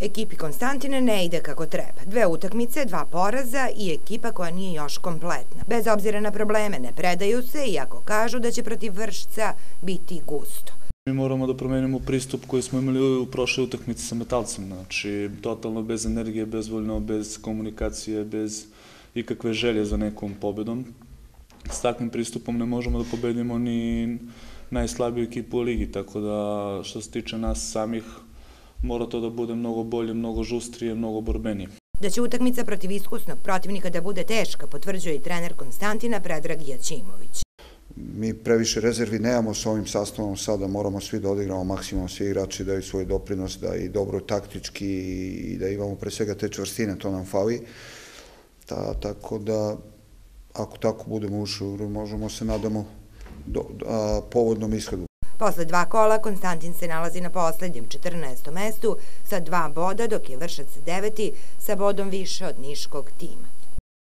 Ekipi Konstantine ne ide kako treba. Dve utakmice, dva poraza i ekipa koja nije još kompletna. Bez obzira na probleme ne predaju se, iako kažu da će protiv Vršca biti gusto. Mi moramo da promenimo pristup koji smo imali u prošle utakmice sa metalcem, znači totalno bez energije, bezvoljno, bez komunikacije, bez ikakve želje za nekom pobedom. S takvim pristupom ne možemo da pobedimo ni najslabiju ekipu u ligi, tako da što se tiče nas samih, mora to da bude mnogo bolje, mnogo žustrije, mnogo borbenije. Da će utakmica protiv iskusnog protivnika da bude teška, potvrđuje i trener Konstantina Predrag Jačimović. Mi previše rezervi nemamo s ovim sastavom sada, moramo svi da odigramo maksimum, svi igrači daju svoj doprinos, da i dobro taktički i da imamo pre svega te čvrstine, to nam fali. Ta, tako da, ako tako budemo ušli, možemo se nadamo do, a, povodnom ishodu. Posle dva kola Konstantin se nalazi na poslednjem 14. mestu sa dva boda, dok je Vršac deveti sa bodom više od Niškog tima.